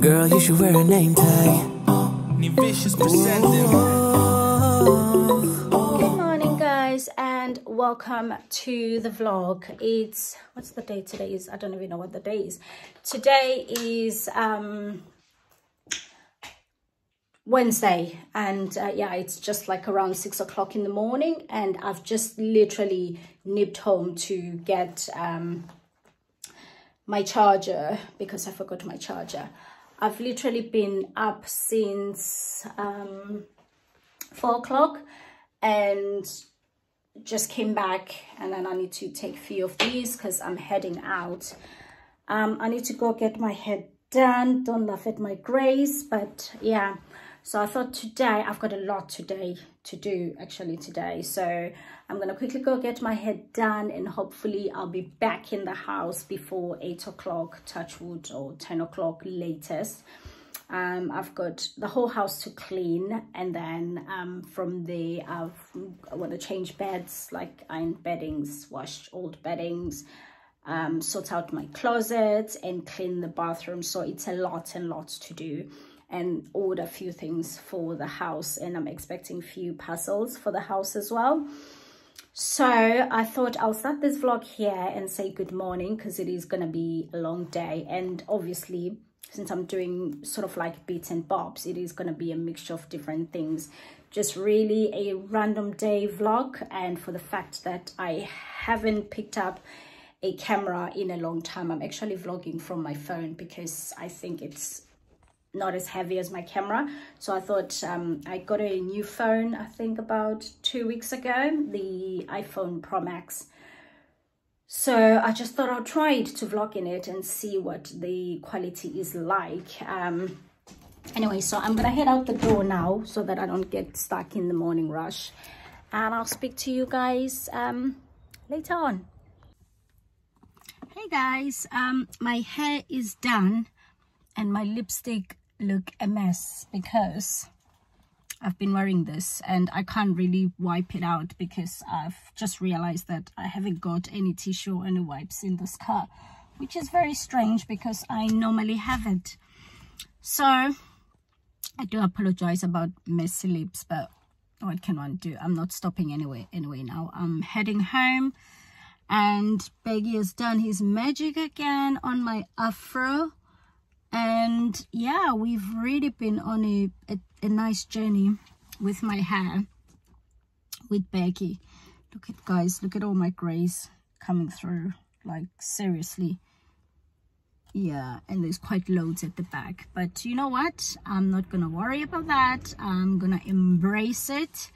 Girl, you should wear a name tag. Ni vicious. Good morning guys and welcome to the vlog. It's what's the day today is? I don't even know what the day is. Today is um Wednesday and uh, yeah it's just like around six o'clock in the morning and I've just literally nipped home to get um my charger because I forgot my charger. I've literally been up since um four o'clock and just came back and then I need to take a few of these because I'm heading out. Um, I need to go get my hair done. Don't laugh at my grace, but yeah. So I thought today, I've got a lot today to do actually today. So I'm to quickly go get my hair done and hopefully I'll be back in the house before 8 o'clock, touch wood, or 10 o'clock latest. Um i've got the whole house to clean and then um from there i've i want to change beds like iron beddings wash old beddings um sort out my closet and clean the bathroom. So it's a lot and lots to do and order a few things for the house and i'm expecting a few parcels for the house as well so i thought i'll start this vlog here and say good morning because it is going to be a long day and obviously since I'm doing sort of like bits and bobs, it is going to be a mixture of different things. Just really a random day vlog. And for the fact that I haven't picked up a camera in a long time, I'm actually vlogging from my phone because I think it's not as heavy as my camera. So I thought um, I got a new phone, I think about two weeks ago, the iPhone Pro Max. So i just thought i'll try it to vlog in it and see what the quality is like. Um anyway so i'm gonna head out the door now so that i don't get stuck in the morning rush. And i'll speak to you guys um later on. Hey guys um my hair is done and my lipstick look a mess because I've been wearing this and I can't really wipe it out because I've just realized that I haven't got any tissue or any wipes in this car, which is very strange because I normally have it. So I do apologize about messy lips, but what can one do? I'm not stopping anyway. Anyway, now I'm heading home and Peggy has done his magic again on my afro and yeah we've really been on a, a, a, nice journey with my hair with Becky. Look at guys look at all my grays coming through. Like seriously. Yeah and there's quite loads at the back. But you know what? I'm not gonna worry about that. I'm gonna embrace it.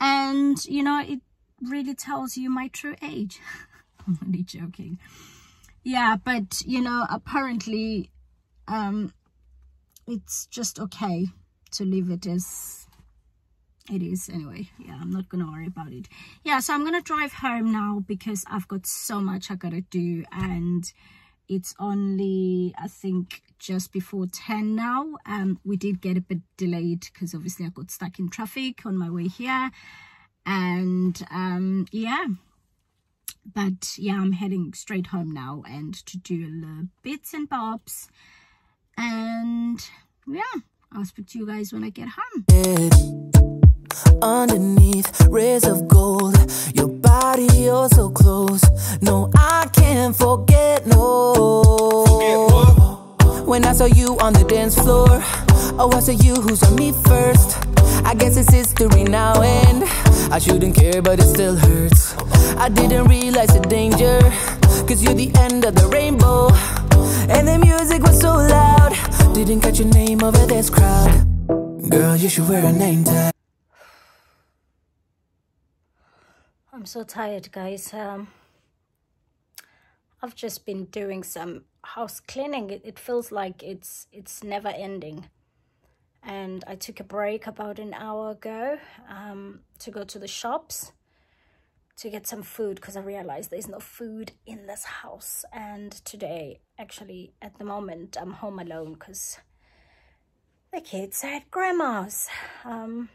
And you know it really tells you my true age. I'm only joking. Yeah but you know apparently um it's just okay to leave it as it is anyway. Yeah i'm not gonna worry about it. Yeah so i'm gonna drive home now because i've got so much i gotta do and it's only i think just before 10 now. Um we did get a bit delayed because obviously i got stuck in traffic on my way here. And um yeah but yeah i'm heading straight home now and to do the bits and bobs and yeah i'll speak to you guys when i get home. Underneath rays of gold your body you're so close. No i can't forget no. Forget when i saw you on the dance floor oh i saw you who's on me first. I guess it's history now and i shouldn't care but it still hurts. I didn't realize the danger cause you're the end of the rainbow. And the music was so loud Didn't catch your name over this crowd Girl, you should wear a name tag I'm so tired, guys. Um, I've just been doing some house cleaning. It, it feels like it's it's never ending. And I took a break about an hour ago um, to go to the shops to get some food because I realized there's no food in this house. And today, actually, at the moment, I'm home alone because the kids are at grandma's. Um,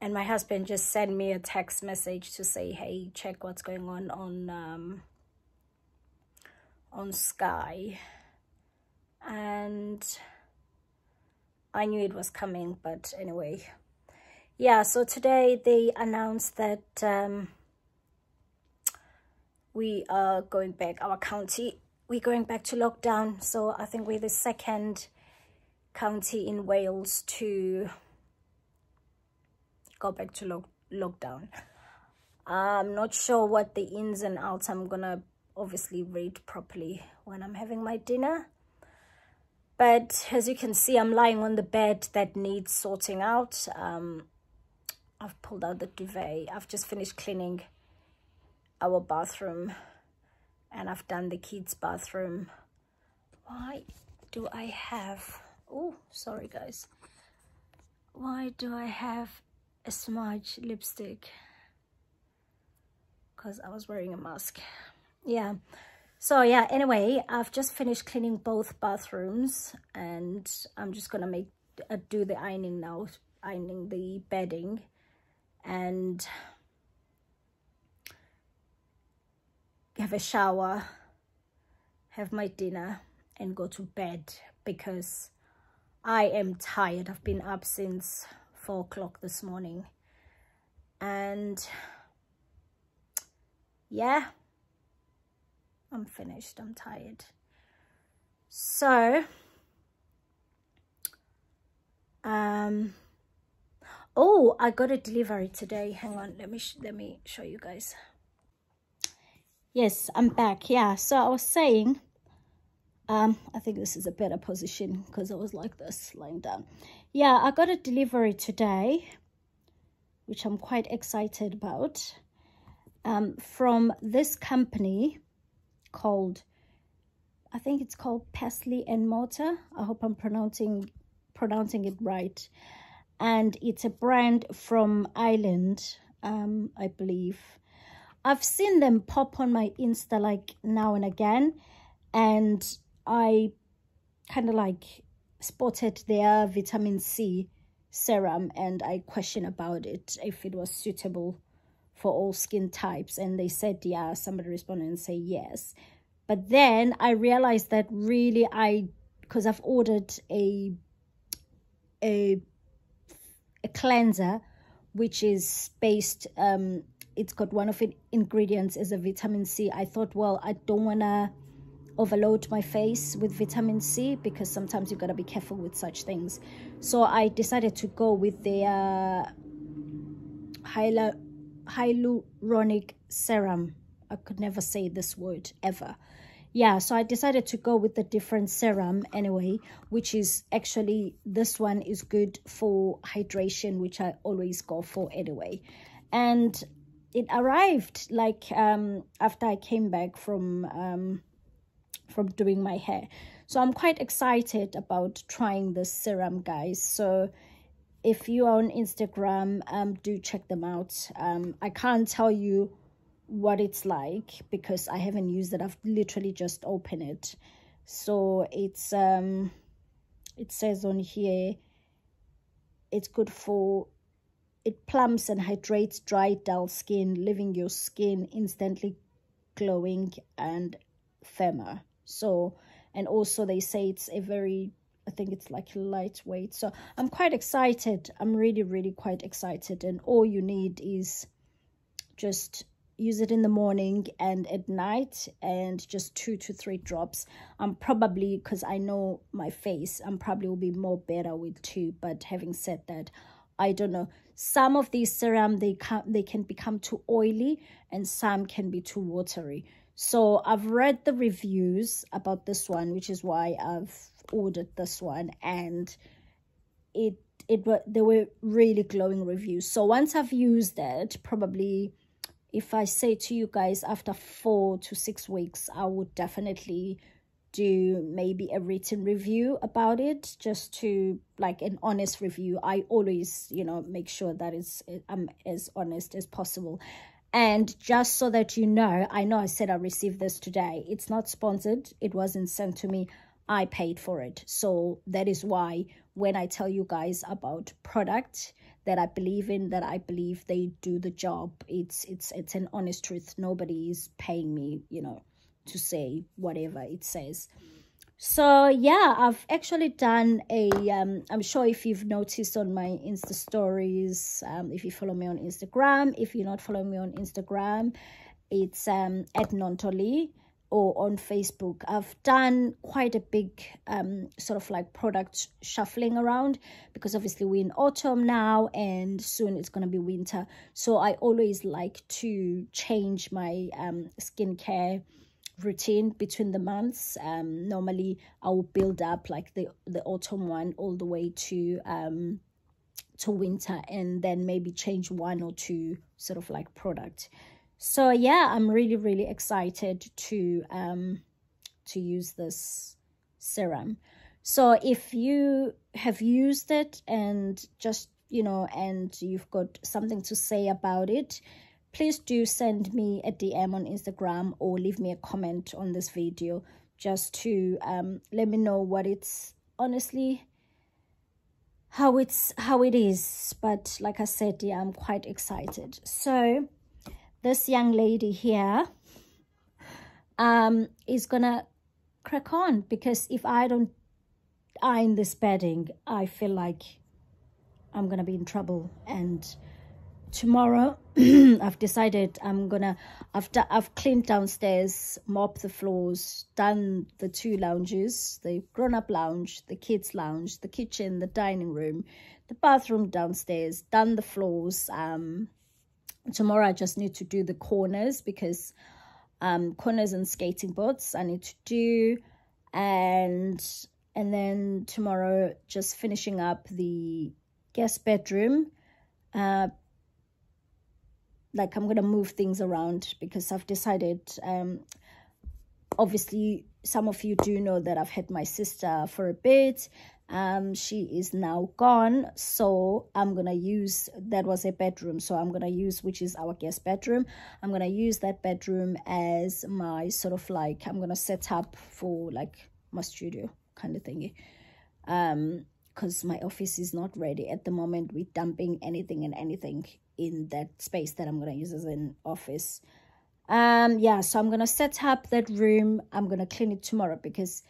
and my husband just sent me a text message to say, hey, check what's going on on, um, on Sky. and I knew it was coming, but anyway. Yeah, so today they announced that um, we are going back, our county, we're going back to lockdown. So I think we're the second county in Wales to go back to lock lockdown. I'm not sure what the ins and outs I'm gonna obviously read properly when I'm having my dinner. But as you can see, I'm lying on the bed that needs sorting out. Um, I've pulled out the duvet. I've just finished cleaning our bathroom and I've done the kids bathroom. Why do I have oh sorry guys. Why do I have a smudge lipstick? Because I was wearing a mask. Yeah. So yeah anyway I've just finished cleaning both bathrooms and I'm just gonna make uh, do the ironing now ironing the bedding and have a shower, have my dinner and go to bed because I am tired. I've been up since 4 o'clock this morning. And yeah, I'm finished. I'm tired. So, um, oh, I got a delivery today. Hang on, let me let me show you guys. Yes i'm back yeah. So i was saying um i think this is a better position because i was like this lying down. Yeah i got a delivery today which i'm quite excited about um from this company called i think it's called Pestle and Mortar i hope i'm pronouncing pronouncing it right and it's a brand from ireland um i believe. I've seen them pop on my Insta like now and again and I kind of like spotted their vitamin C serum and I questioned about it if it was suitable for all skin types and they said yeah somebody responded and say yes. But then I realized that really I because I've ordered a a a cleanser which is based um it's got one of the ingredients is a vitamin C. I thought, well, I don't want to overload my face with vitamin C because sometimes you've got to be careful with such things. So I decided to go with the uh, hyaluronic serum. I could never say this word ever. Yeah, so I decided to go with the different serum anyway, which is actually, this one is good for hydration, which I always go for anyway. And it arrived like um, after I came back from um, from doing my hair. So I'm quite excited about trying this serum, guys. So if you are on Instagram, um, do check them out. Um, I can't tell you what it's like because I haven't used it. I've literally just opened it. So it's um, it says on here, it's good for it plumps and hydrates dry, dull skin, leaving your skin instantly glowing and firmer. So, and also they say it's a very, I think it's like lightweight. So I'm quite excited. I'm really, really quite excited. And all you need is just use it in the morning and at night and just two to three drops i'm probably because i know my face i'm probably will be more better with two but having said that i don't know some of these serum, they, can, they can become too oily and some can be too watery. So I've read the reviews about this one, which is why I've ordered this one. And it it were they were really glowing reviews. So once I've used it, probably if I say to you guys after four to six weeks, I would definitely do maybe a written review about it just to like an honest review. I always you know make sure that it's i'm as honest as possible. And just so that you know i know i said i received this today. It's not sponsored. It wasn't sent to me. I paid for it. So that is why when i tell you guys about product that i believe in that i believe they do the job. It's it's it's an honest truth. Nobody is paying me you know to say whatever it says. so yeah i've actually done a um i'm sure if you've noticed on my insta stories um if you follow me on instagram if you're not following me on instagram it's um at nontoli or on facebook. I've done quite a big um sort of like product shuffling around because obviously we're in autumn now and soon it's going to be winter. So i always like to change my um skincare routine between the months. Um normally i will build up like the the autumn one all the way to um to winter and then maybe change one or two sort of like product so yeah i'm really really excited to um to use this serum. So if you have used it and just you know and you've got something to say about it please do send me a DM on Instagram or leave me a comment on this video just to um, let me know what it's honestly how it's how it is. But like I said yeah I'm quite excited. So this young lady here um is gonna crack on because if I don't iron this bedding I feel like I'm gonna be in trouble and tomorrow I've decided I'm gonna I've I've cleaned downstairs, mopped the floors, done the two lounges, the grown-up lounge, the kids lounge, the kitchen, the dining room, the bathroom downstairs, done the floors. Um tomorrow I just need to do the corners because um corners and skating boards I need to do. And and then tomorrow just finishing up the guest bedroom uh like I'm gonna move things around because I've decided um obviously some of you do know that I've had my sister for a bit um she is now gone so I'm gonna use that was a bedroom so I'm gonna use which is our guest bedroom I'm gonna use that bedroom as my sort of like I'm gonna set up for like my studio kind of thingy um because my office is not ready at the moment with dumping anything and anything in that space that I'm to use as an office. Um, yeah, so I'm to set up that room. I'm to clean it tomorrow because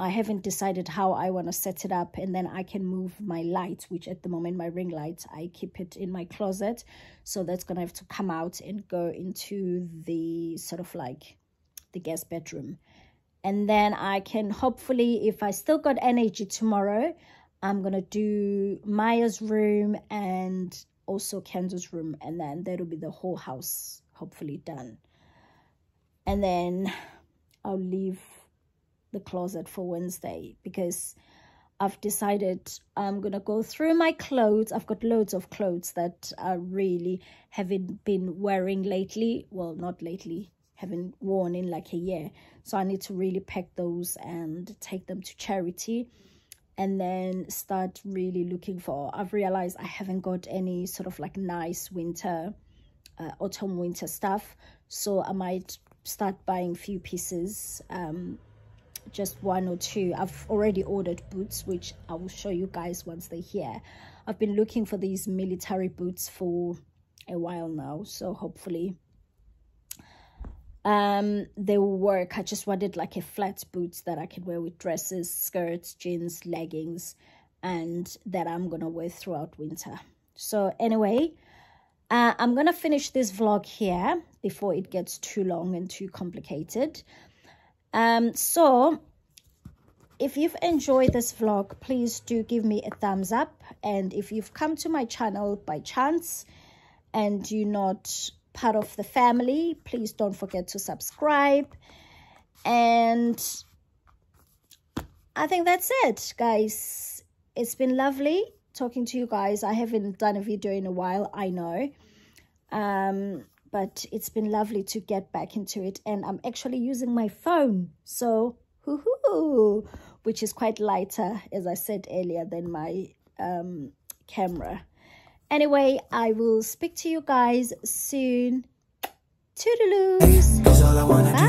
I haven't decided how I want to set it up and then I can move my light, which at the moment, my ring light, I keep it in my closet. So that's going to have to come out and go into the sort of like the guest bedroom. And then I can hopefully, if I still got energy tomorrow, I'm going to do Maya's room and also Kenzo's room and then that'll be the whole house hopefully done and then I'll leave the closet for Wednesday because I've decided I'm gonna go through my clothes. I've got loads of clothes that I really haven't been wearing lately. Well not lately. Haven't worn in like a year. So I need to really pack those and take them to charity and then start really looking for i've realized i haven't got any sort of like nice winter uh, autumn winter stuff. So i might start buying few pieces um just one or two. I've already ordered boots which i will show you guys once they're here. I've been looking for these military boots for a while now so hopefully. Um they will work. I just wanted like a flat boots that i can wear with dresses skirts jeans leggings and that i'm gonna wear throughout winter. So anyway uh, i'm gonna finish this vlog here before it gets too long and too complicated um so if you've enjoyed this vlog please do give me a thumbs up. And if you've come to my channel by chance and you're not part of the family please don't forget to subscribe. And i think that's it guys. It's been lovely talking to you guys. I haven't done a video in a while i know. Um but it's been lovely to get back into it and i'm actually using my phone so hoo hoo which is quite lighter as i said earlier than my um camera Anyway, I will speak to you guys soon. Toodaloo. Cause all I wanna Bye.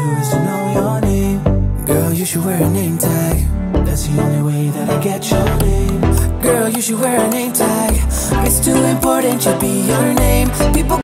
Girl, you should wear a name tag. That's the only way that I get your name. Girl, you should wear a name tag. It's too important to be your name. People